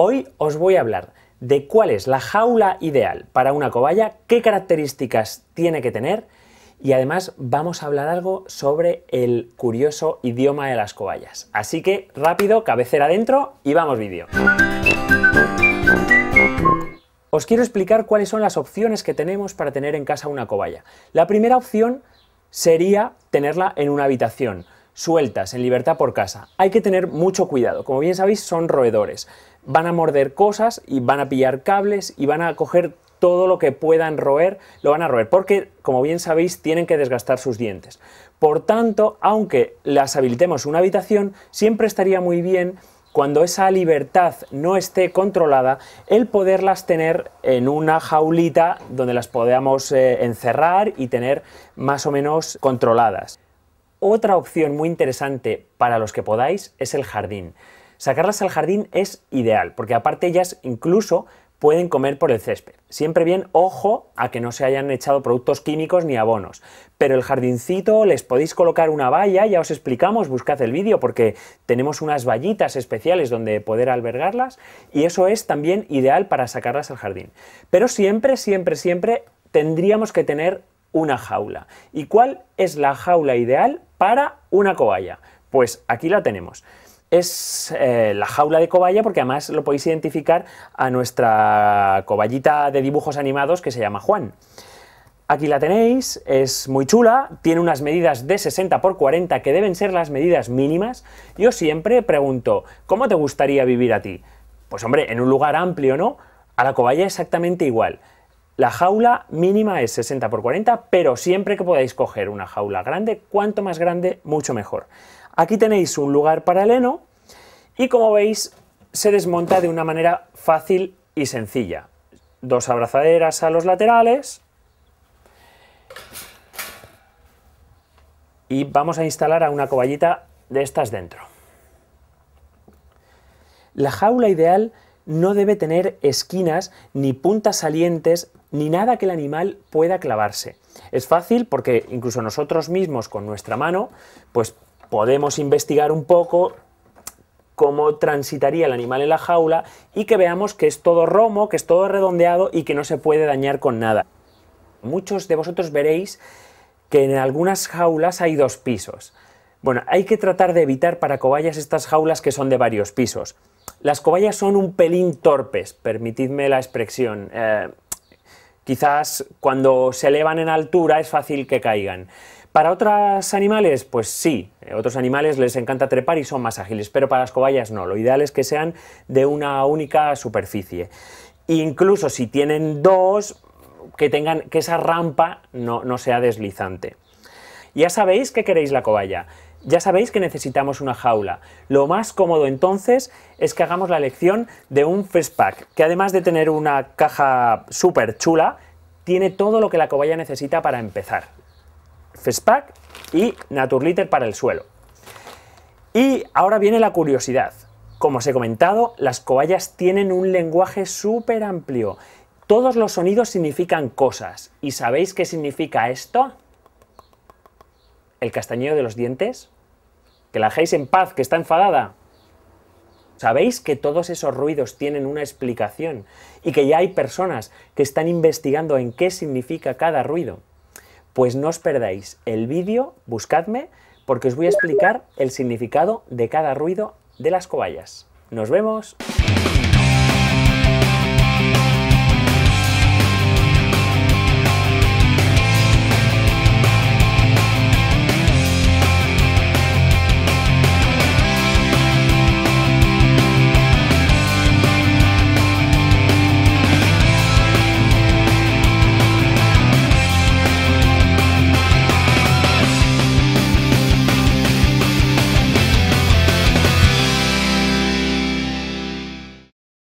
Hoy os voy a hablar de cuál es la jaula ideal para una cobaya, qué características tiene que tener y además vamos a hablar algo sobre el curioso idioma de las cobayas. Así que rápido, cabecera adentro y vamos vídeo. Os quiero explicar cuáles son las opciones que tenemos para tener en casa una cobaya. La primera opción sería tenerla en una habitación, sueltas, en libertad por casa. Hay que tener mucho cuidado. Como bien sabéis, son roedores. Van a morder cosas y van a pillar cables y van a coger todo lo que puedan roer, lo van a roer, porque, como bien sabéis, tienen que desgastar sus dientes. Por tanto, aunque las habilitemos una habitación, siempre estaría muy bien cuando esa libertad no esté controlada, el poderlas tener en una jaulita donde las podamos eh, encerrar y tener más o menos controladas. Otra opción muy interesante para los que podáis es el jardín. Sacarlas al jardín es ideal, porque aparte ellas incluso pueden comer por el césped. Siempre bien, ojo a que no se hayan echado productos químicos ni abonos. Pero el jardincito les podéis colocar una valla, ya os explicamos, buscad el vídeo porque tenemos unas vallitas especiales donde poder albergarlas y eso es también ideal para sacarlas al jardín. Pero siempre, siempre, siempre tendríamos que tener una jaula. ¿Y cuál es la jaula ideal para una cobaya? Pues aquí la tenemos. Es eh, la jaula de cobaya porque además lo podéis identificar a nuestra cobayita de dibujos animados que se llama Juan. Aquí la tenéis, es muy chula, tiene unas medidas de 60 x 40 que deben ser las medidas mínimas. Yo siempre pregunto, ¿cómo te gustaría vivir a ti? Pues hombre, en un lugar amplio, ¿no? A la cobaya exactamente igual. La jaula mínima es 60 por 40, pero siempre que podáis coger una jaula grande, cuanto más grande, mucho mejor. Aquí tenéis un lugar para el heno y como veis, se desmonta de una manera fácil y sencilla. Dos abrazaderas a los laterales y vamos a instalar a una coballita de estas dentro. La jaula ideal no debe tener esquinas ni puntas salientes ni nada que el animal pueda clavarse. Es fácil porque incluso nosotros mismos con nuestra mano, pues podemos investigar un poco cómo transitaría el animal en la jaula y que veamos que es todo romo, que es todo redondeado y que no se puede dañar con nada. Muchos de vosotros veréis que en algunas jaulas hay dos pisos. Bueno, hay que tratar de evitar para cobayas estas jaulas que son de varios pisos. Las cobayas son un pelín torpes, permitidme la expresión. Eh, Quizás cuando se elevan en altura es fácil que caigan. Para otros animales, pues sí, otros animales les encanta trepar y son más ágiles, pero para las cobayas no. Lo ideal es que sean de una única superficie. Incluso si tienen dos, que tengan que esa rampa no, no sea deslizante. Ya sabéis que queréis la cobaya. Ya sabéis que necesitamos una jaula. Lo más cómodo entonces es que hagamos la elección de un Pack, que además de tener una caja súper chula, tiene todo lo que la cobaya necesita para empezar. Pack y Naturlitter para el suelo. Y ahora viene la curiosidad. Como os he comentado, las cobayas tienen un lenguaje súper amplio. Todos los sonidos significan cosas. ¿Y sabéis qué significa esto? El castañeo de los dientes? ¿Que la dejéis en paz, que está enfadada? ¿Sabéis que todos esos ruidos tienen una explicación y que ya hay personas que están investigando en qué significa cada ruido? Pues no os perdáis el vídeo, buscadme, porque os voy a explicar el significado de cada ruido de las cobayas. ¡Nos vemos!